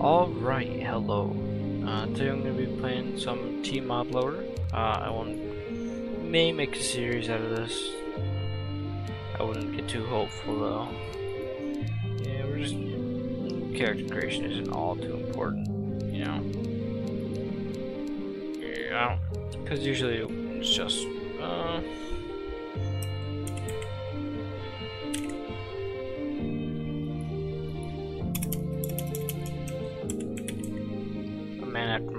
Alright, hello. Uh, today I'm going to be playing some tModLoader. Uh, I want may make a series out of this. I wouldn't get too hopeful though. Yeah, we're just character creation isn't all too important, you know. Yeah, because usually it's just uh,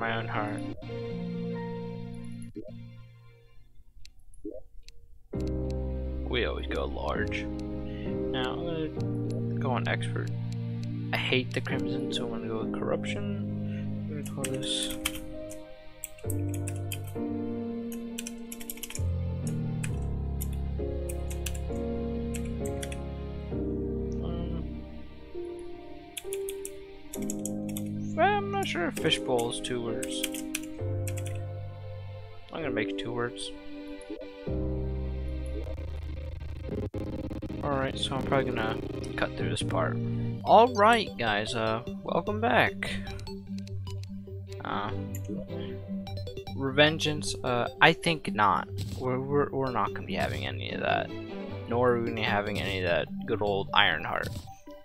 my own heart. We always go large. Now I'm gonna go on expert. I hate the crimson, so I'm gonna go with corruption. Call this. Sure fishbowl is two words. I'm gonna make two words. Alright, so I'm probably gonna cut through this part. Alright, guys, uh, welcome back. Uh, Revengeance, uh, I think not. We're, we're, we're not gonna be having any of that. Nor are we gonna be having any of that good old Ironheart.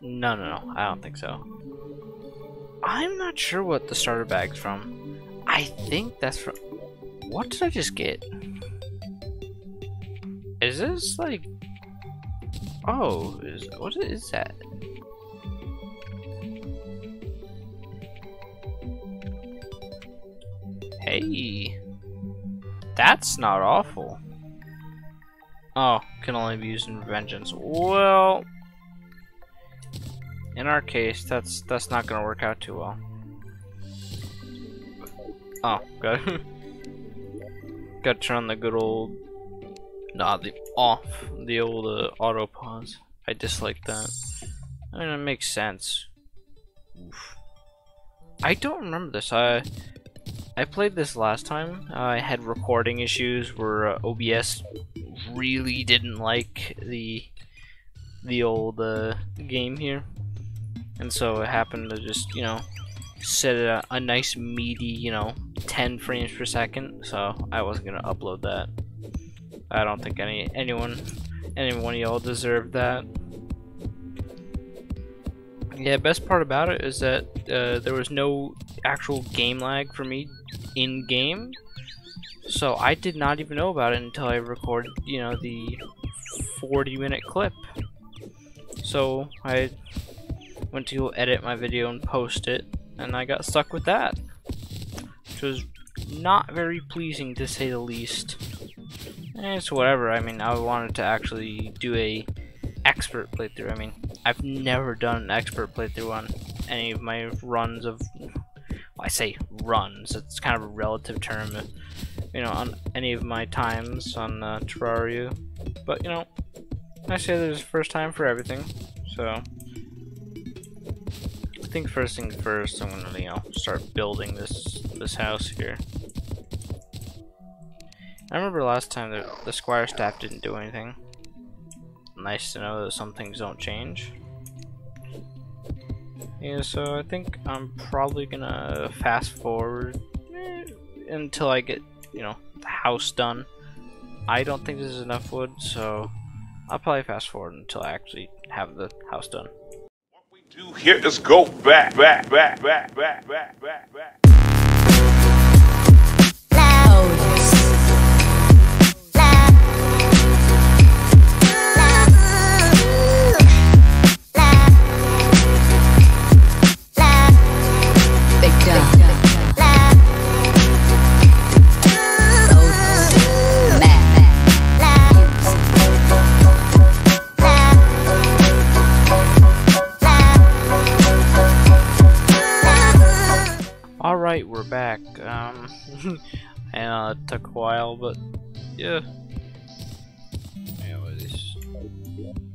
No, no, no, I don't think so. I'm not sure what the starter bag's from. I think that's from. What did I just get? Is this like? Oh, is what is that? Hey, that's not awful. Oh, can only be used in vengeance. Well, in our case, that's that's not gonna work out too well. Oh, got got to turn on the good old, nah, the off the old uh, auto pause. I dislike that. I mean, it makes sense. Oof. I don't remember this. I I played this last time. Uh, I had recording issues where uh, OBS really didn't like the the old uh, game here, and so it happened to just you know set a, a nice meaty you know 10 frames per second. So I wasn't gonna upload that. I don't think any anyone anyone y'all deserved that. Yeah, best part about it is that uh, there was no actual game lag for me in game, so I did not even know about it until I recorded, you know, the 40 minute clip. So I went to go edit my video and post it, and I got stuck with that, which was not very pleasing to say the least. Eh, it's whatever. I mean, I wanted to actually do a expert playthrough. I mean, I've never done an expert playthrough on any of my runs of. Well, I say runs. It's kind of a relative term. You know, on any of my times on uh, Terraria. But you know, I say there's first time for everything. So think first things first, I'm gonna you know start building this this house here. I remember last time that the Squire staff didn't do anything. Nice to know that some things don't change. Yeah, so I think I'm probably gonna fast forward eh, until I get, you know, the house done. I don't think this is enough wood, so I'll probably fast forward until I actually have the house done. Do here is go back, back, back, back, back, back, back, back. and uh, it took a while, but yeah.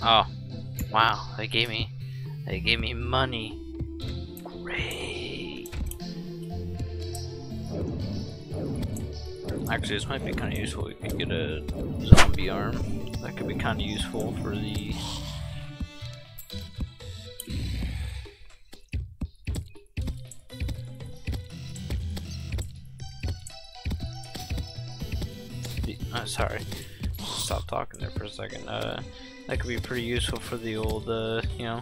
Oh, wow! They gave me, they gave me money. Great. Actually, this might be kind of useful. We could get a zombie arm. That could be kind of useful for the. Uh, sorry, stop talking there for a second. Uh, that could be pretty useful for the old, uh, you know,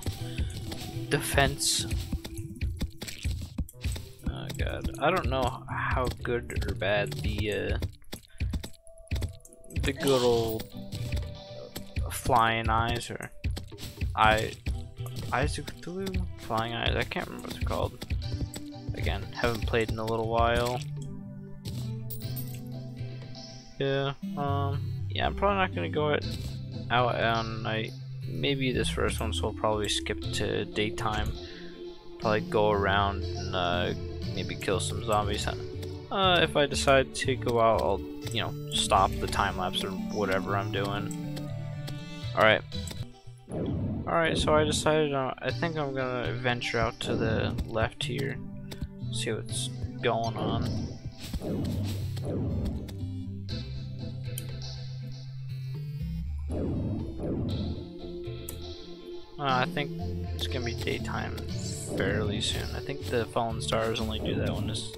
defense. Oh god, I don't know how good or bad the uh, the good old flying eyes or I Eyes of Cthulhu? Flying Eyes, I can't remember what they're called. Again, haven't played in a little while. Yeah, um, yeah, I'm probably not gonna go out, on night. Maybe this first one, so I'll probably skip to daytime. Probably go around and uh, maybe kill some zombies. Uh, if I decide to go out, I'll, you know, stop the time lapse or whatever I'm doing. Alright. Alright, so I decided, uh, I think I'm gonna venture out to the left here. See what's going on. I think it's gonna be daytime fairly soon. I think the fallen stars only do that when it's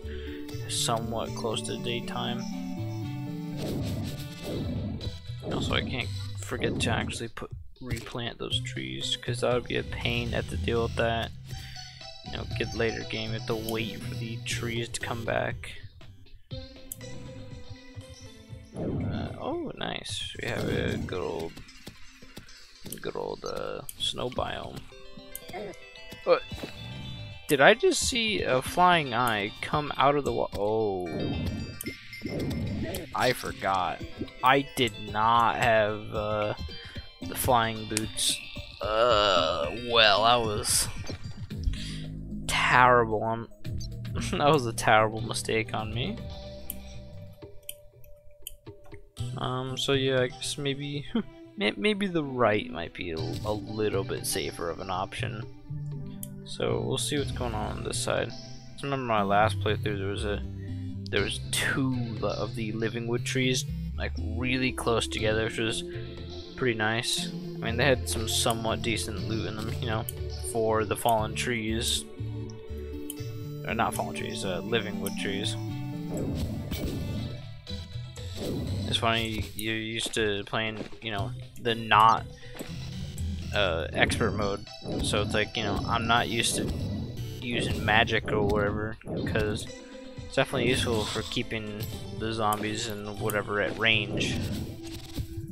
somewhat close to daytime. Also, I can't forget to actually put replant those trees because that would be a pain at to deal with that. You know, get later game, you have to wait for the trees to come back. Uh, oh, nice. We have a good old, good old uh, snow biome. What? Did I just see a flying eye come out of the wall? Oh. I forgot. I did not have uh, the flying boots. Uh, well, that was terrible. On that was a terrible mistake on me. Um, so yeah, I guess maybe maybe the right might be a, little bit safer of an option. So we'll see what's going on on this side. I remember my last playthrough there was a there was two of the living wood trees like really close together, which was pretty nice. I mean, they had some somewhat decent loot in them, you know, for the fallen trees. Or not fallen trees, uh, living wood trees. It's funny, you're used to playing, you know, the not uh, expert mode. So it's like, you know, I'm not used to using magic or whatever, because it's definitely useful for keeping the zombies and whatever at range.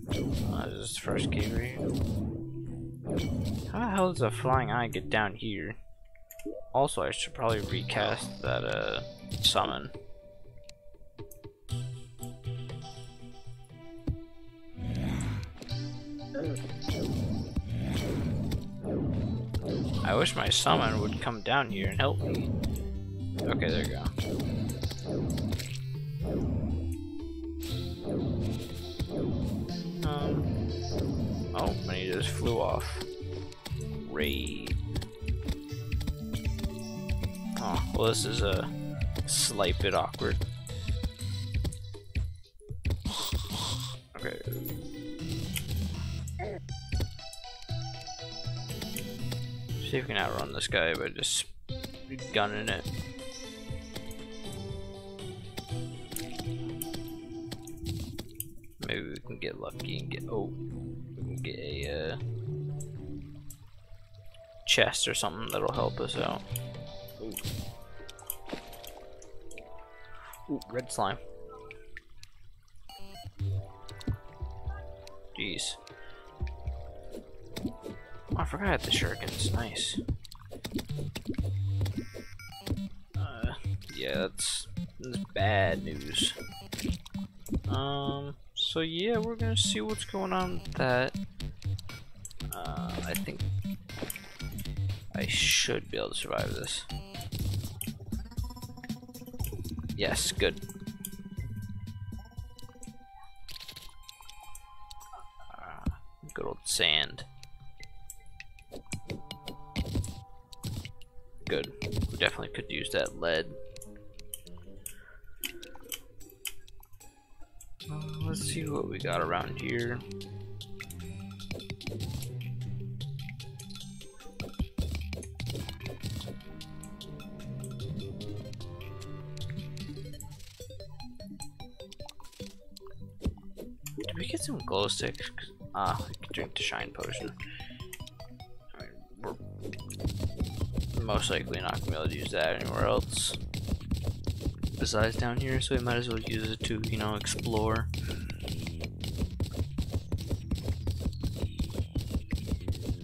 Uh, this is first key. How the hell does a flying eye get down here? Also, I should probably recast that uh, summon. I wish my summon would come down here and help me. Okay, there you go. Um, oh, and he just flew off. Raid. Oh, well this is a slight bit awkward. Okay. See if we can outrun this guy by just gunning it. Maybe we can get lucky and get oh we can get a uh, chest or something that'll help us out. Ooh. Ooh, red slime. Nice. Uh, yeah, that's, that's bad news. Um, so yeah, we're gonna see what's going on with that. Uh, I think I should be able to survive this. Yes, good. Uh, good old sand. Good. We definitely could use that lead. Uh, let's see what we got around here. Did we get some glow sticks? Ah, I could drink the shine potion. Most likely not gonna be able to use that anywhere else. Besides down here, so we might as well use it to, you know, explore.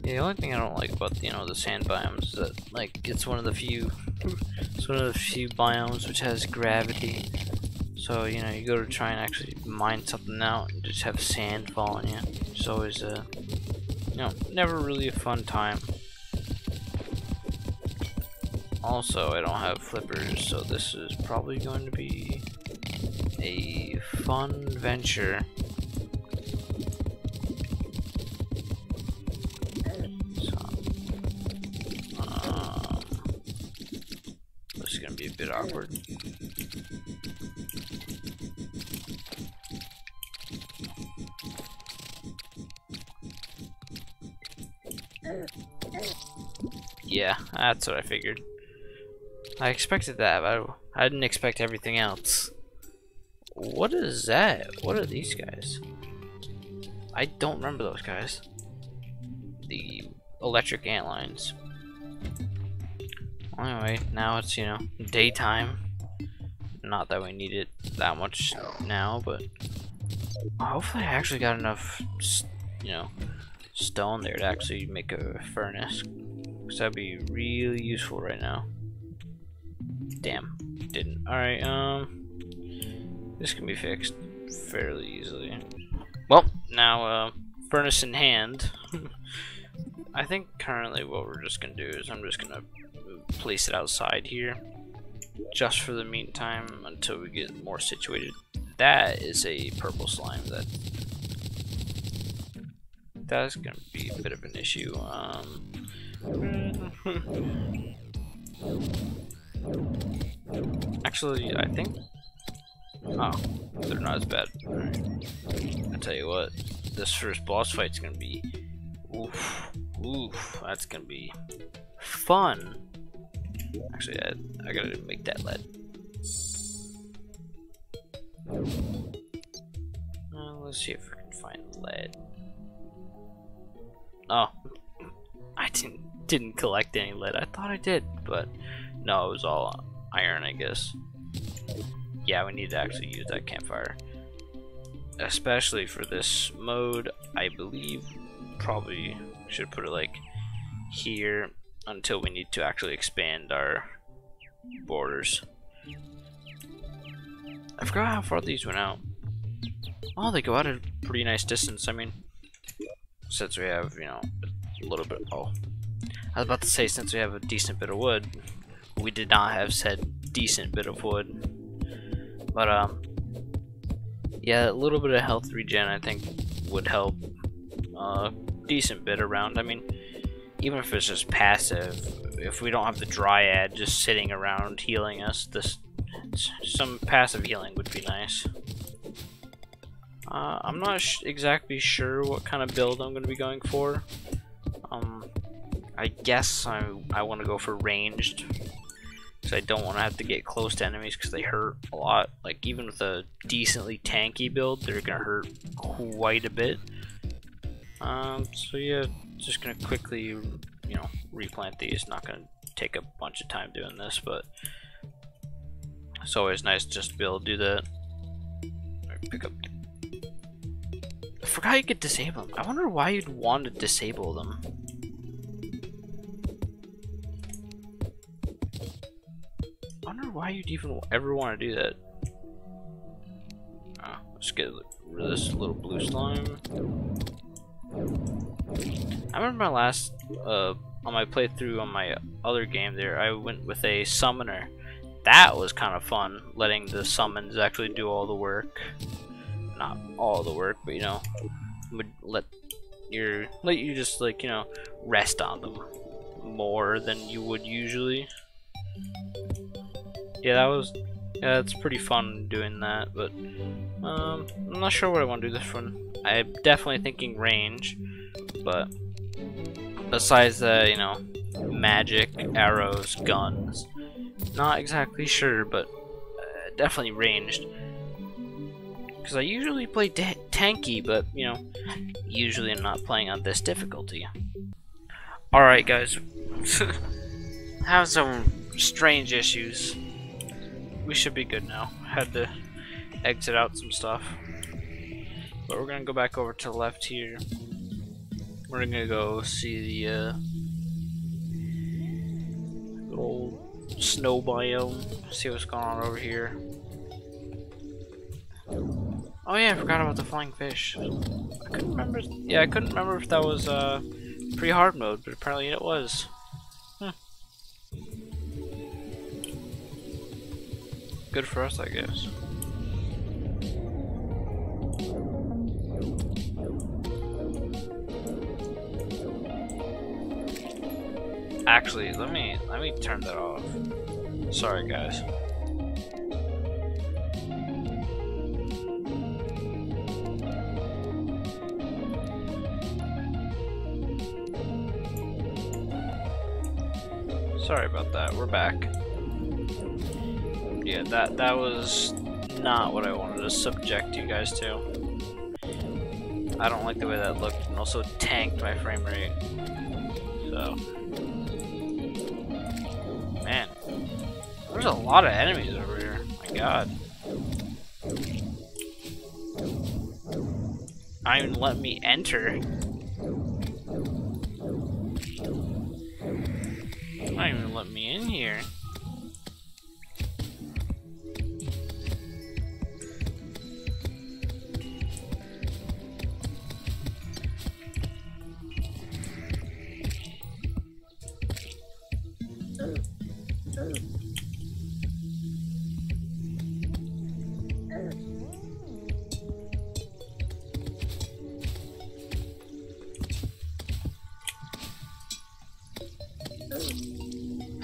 Yeah, the only thing I don't like about you know the sand biomes is that like it's one of the few it's one of the few biomes which has gravity. So you know you go to try and actually mine something out and just have sand fall on you. It's always a you know never really a fun time. Also, I don't have flippers, so this is probably going to be a fun venture. So, um, this is gonna be a bit awkward. Yeah, that's what I figured. I expected that, but I, didn't expect everything else. What is that? What are these guys? I don't remember those guys. The electric antlions. Anyway, now it's, you know, daytime. Not that we need it that much now, but hopefully I actually got enough, you know, stone there to actually make a furnace. Because that'd be really useful right now. Damn, didn't. Alright, um, this can be fixed fairly easily. Well, now, uh, furnace in hand. I think currently what we're just gonna do is I'm just gonna place it outside here. Just for the meantime until we get more situated. That is a purple slime that that's gonna be a bit of an issue. Um Actually, I think. Oh, they're not as bad. I tell you what, this first boss fight's gonna be. Oof, oof, that's gonna be fun. Actually, I, I gotta make that lead. Uh, let's see if I can find lead. Oh, I didn't didn't collect any lead. I thought I did, but no, it was all iron, I guess. Yeah, we need to actually use that campfire. Especially for this mode, I believe probably should put it like here until we need to actually expand our borders. I forgot how far these went out. Oh, they go out a pretty nice distance. I mean, since we have, you know, a little bit. Oh, I was about to say since we have a decent bit of wood, we did not have said decent bit of wood. But um, yeah, a little bit of health regen I think would help a decent bit around. I mean, even if it's just passive, if we don't have the dryad just sitting around healing us, this some passive healing would be nice. Uh, I'm not exactly sure what kind of build I'm going to be going for. Um, I guess I, I want to go for ranged. Because I don't want to have to get close to enemies because they hurt a lot. Like, even with a decently tanky build, they're to hurt quite a bit. Um, so yeah, just to quickly, you know, replant these. Not to take a bunch of time doing this, but it's always nice just to be able to do that. Pick up. I forgot you could disable them. I wonder why you'd want to disable them. Wonder why you'd even ever want to do that. Ah, let's get rid of this little blue slime. I remember my last, uh, on my playthrough on my other game there, I went with a summoner. That was kind of fun, letting the summons actually do all the work. Not all the work, but you know, let your let you just like you know rest on them more than you would usually. Yeah, that was yeah, it's pretty fun doing that, but um, I'm not sure what I want to do this one. I'm definitely thinking range, but besides that, you know, magic, arrows, guns, not exactly sure, but uh, definitely ranged. Because I usually play ta- tanky, but, you know, usually I'm not playing on this difficulty. Alright, guys. Have some strange issues. We should be good now. Had to exit out some stuff. But we're gonna go back over to the left here. We're gonna go see the uh, old snow biome. See what's going on over here. Oh yeah, I forgot about the flying fish. I couldn't remember. Yeah, I couldn't remember if that was uh, pre-hard mode, but apparently it was. Good for us, I guess. Actually, let me let me turn that off. Sorry, guys. Sorry about that. We're back. Yeah, that that was not what I wanted to subject you guys to. I don't like the way that looked, and also tanked my frame rate. So, man, there's a lot of enemies over here. My God. I even let me enter. Not even let me in here.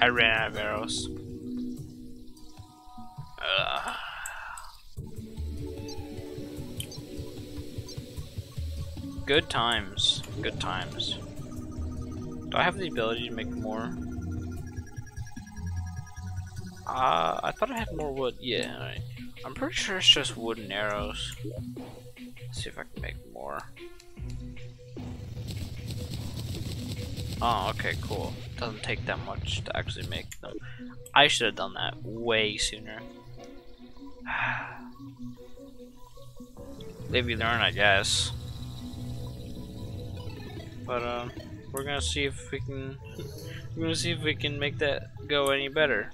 I ran out of arrows. Good times. Good times. Do I have the ability to make more? Uh, I thought I had more wood. Yeah. I'm pretty sure it's just wooden arrows. Let's see if I can make more. Oh, okay, cool. Doesn't take that much to actually make them. I should have done that way sooner. Live you learn, I guess. But um, we're gonna see if we can. we're gonna see if we can make that go any better.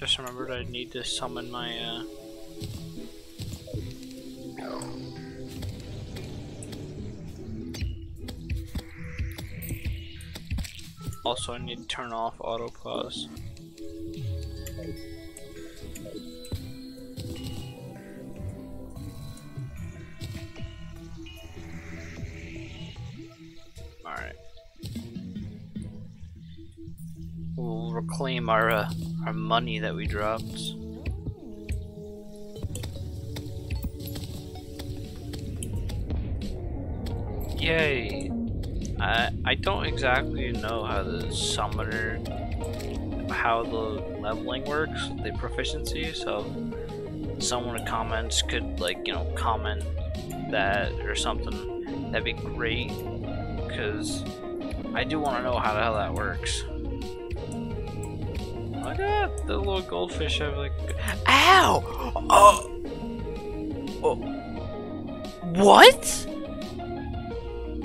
Just remembered I need to summon my uh. Also, I need to turn off auto pause. Alright. We'll reclaim our uh, our money that we dropped. Yay! I I don't exactly know how the summoner how the leveling works, the proficiency, so someone in comments could like, you know, comment that or something. That'd be great. Cause I do want to know how the hell that works. Look at the little goldfish have like Ow! Oh, oh. What?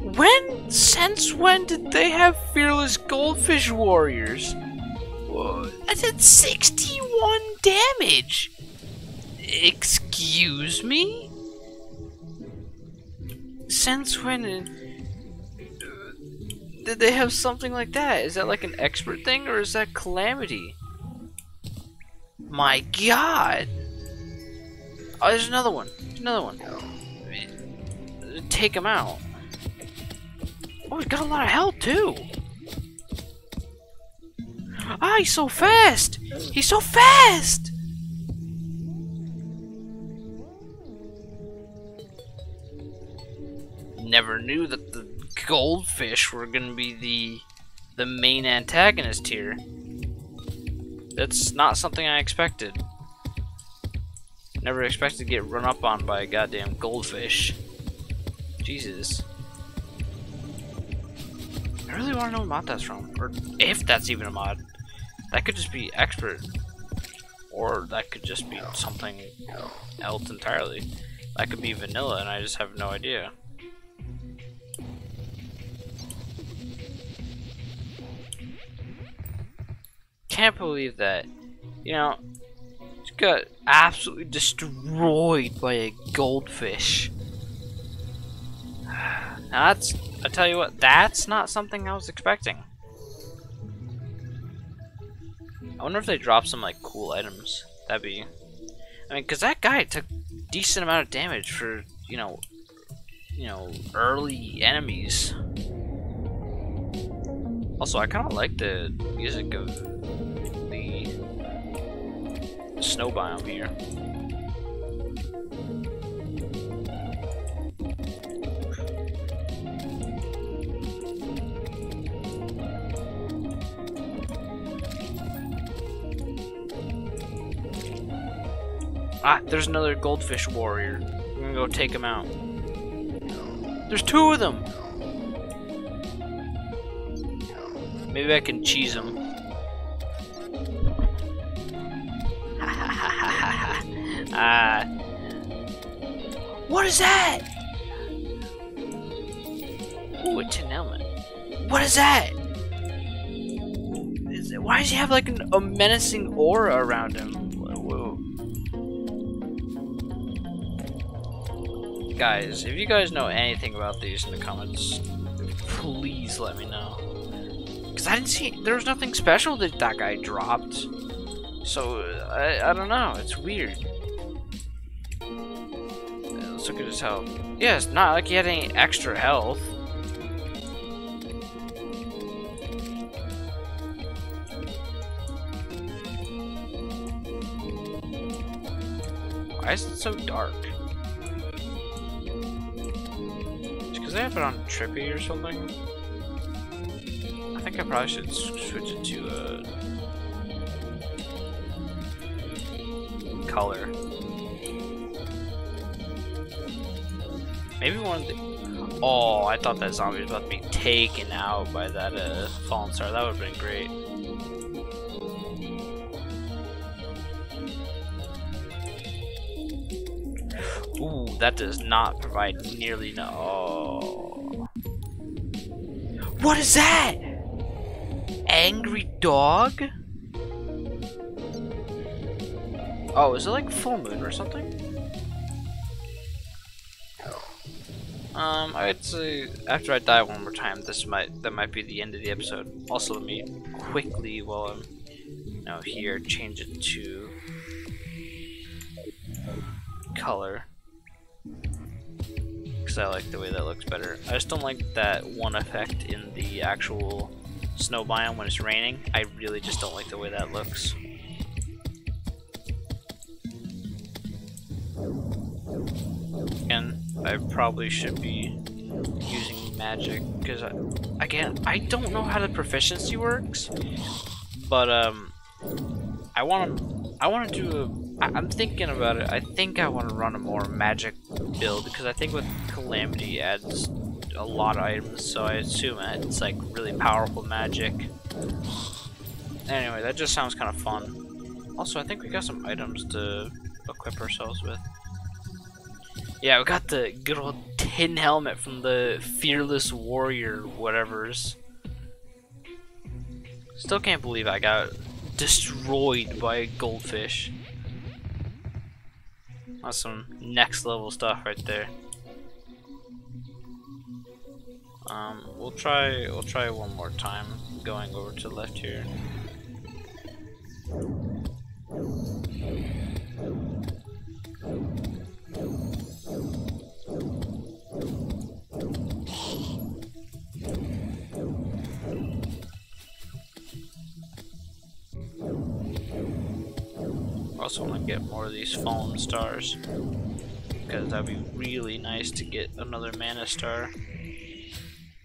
When? Since when did they have fearless goldfish warriors? Whoa, I did 61 damage! Excuse me? Since when did they have something like that? Is that like an expert thing or is that calamity? My god! Oh, there's another one. There's another one. Take him out. Oh, he's got a lot of health too. Ah, he's so fast! He's so fast! Never knew that the goldfish were gonna be the the main antagonist here. That's not something I expected. Never expected to get run up on by a goddamn goldfish. Jesus. I really want to know what mod that's from, or if that's even a mod. That could just be expert, or that could just be something else entirely. That could be vanilla, and I just have no idea. Can't believe that. You know, just got absolutely destroyed by a goldfish. Now that's, I tell you what, that's not something I was expecting. I wonder if they drop some like cool items. That'd be, I mean, cause that guy took decent amount of damage for you know, you know, early enemies. Also, I kind of like the music of snow biome here. Ah, there's another goldfish warrior. I'm gonna go take him out. There's two of them! Maybe I can cheese him. Ah. What is that? Ooh, a tin helmet. What is that? Is it, why does he have like an, a menacing aura around him? Whoa. Guys, if you guys know anything about these in the comments, please let me know. Because I didn't see, there was nothing special that that guy dropped. So, I, I don't know, it's weird. Look at his health. Yeah, it's not like he had any extra health. Why is it so dark? Because they have it on trippy or something? I think I probably should switch it to uh, color. Maybe one of the. Oh, I thought that zombie was about to be taken out by that uh, fallen star. That would have been great. Ooh, that does not provide nearly no. Oh. What is that? Angry dog? Oh, is it like full moon or something? Um, I'd say after I die one more time, this might that might be the end of the episode. Also, let me quickly while I'm you know here change it to color because I like the way that looks better. I just don't like that one effect in the actual snow biome when it's raining. I really just don't like the way that looks. I probably should be using magic because again I don't know how the proficiency works, but um I want to I want to do a I, I'm thinking about it. I think I want to run a more magic build because I think with calamity adds a lot of items, so I assume it's like really powerful magic. Anyway, that just sounds kind of fun. Also, I think we got some items to equip ourselves with. Yeah, we got the good old tin helmet from the Fearless Warrior whatevers. Still can't believe I got destroyed by a goldfish. That's some next level stuff right there. Um, we'll try we'll try one more time going over to the left here. I also want to get more of these fallen stars because that'd be really nice to get another mana star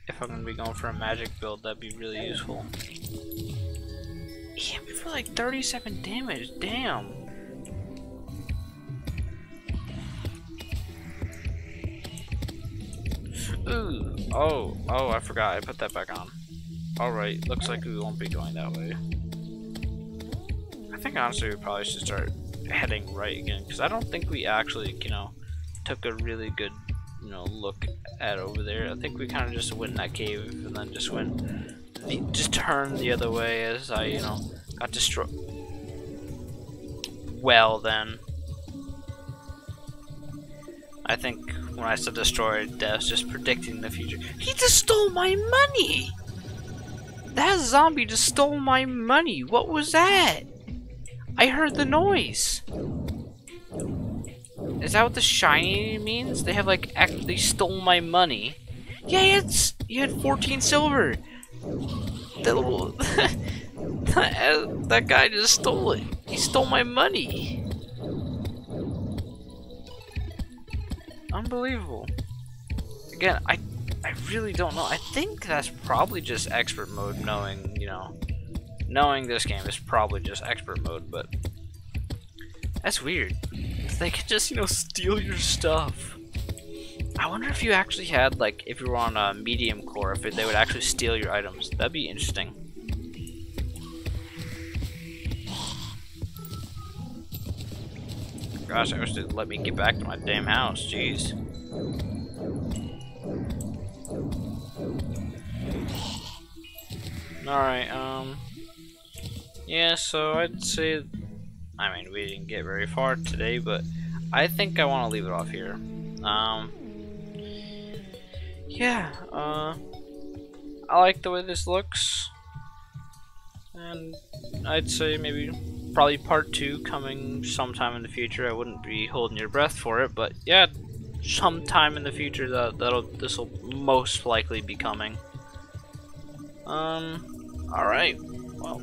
if I'm gonna be going for a magic build, that'd be really useful. Me for like 37 damage, damn. Ooh, oh, oh, I forgot, I put that back on. Alright, looks like we won't be going that way. I think honestly we probably should start heading right again, because I don't think we actually, you know, took a really good, you know, look at over there. I think we kind of just went in that cave and then just went, the, just turned the other way as I, you know, got destroyed. Well then. I think when I said destroyed, that was just predicting the future. He just stole my money! That zombie just stole my money. What was that? I heard the noise. Is that what the shiny means? They have like they stole my money. Yeah, it's you had 14 silver. That little that guy just stole it. He stole my money. Unbelievable. Again, I I really don't know. I think that's probably just expert mode knowing, you know, knowing this game is probably just expert mode, but that's weird. They can just, you know, steal your stuff. I wonder if you actually had, like, if you were on a medium core, if they would actually steal your items. That'd be interesting. Gosh, I wish they'd let me get back to my damn house, jeez. Alright, um... Yeah, so I'd say... I mean, we didn't get very far today, but I think I want to leave it off here. Um... Yeah, uh... I like the way this looks. And I'd say maybe probably part two coming sometime in the future. I wouldn't be holding your breath for it, but yeah, sometime in the future that that'll this will most likely be coming. Um, all right. Well,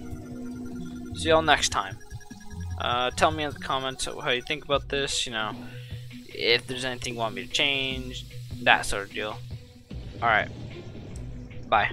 see y'all next time. Uh, tell me in the comments how you think about this. You know, if there's anything you want me to change, that sort of deal. All right. Bye.